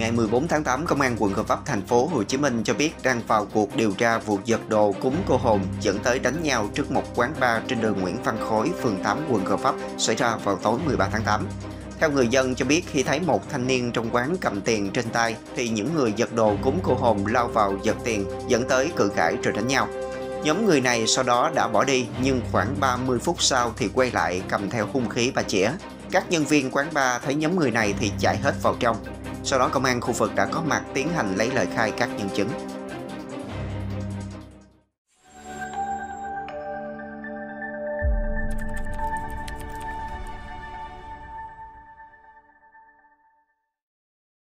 Ngày 14 tháng 8, Công an quận Gò Vấp, thành phố Hồ Chí Minh cho biết đang vào cuộc điều tra vụ giật đồ cúng cô hồn dẫn tới đánh nhau trước một quán bar trên đường Nguyễn Văn Khối, phường 8, quận Gò Vấp xảy ra vào tối 13 tháng 8. Theo người dân cho biết khi thấy một thanh niên trong quán cầm tiền trên tay thì những người giật đồ cúng cô hồn lao vào giật tiền dẫn tới cự cãi rồi đánh nhau. Nhóm người này sau đó đã bỏ đi nhưng khoảng 30 phút sau thì quay lại cầm theo hung khí và chĩa. Các nhân viên quán bar thấy nhóm người này thì chạy hết vào trong. Sau đó công an khu vực đã có mặt tiến hành lấy lời khai các nhân chứng.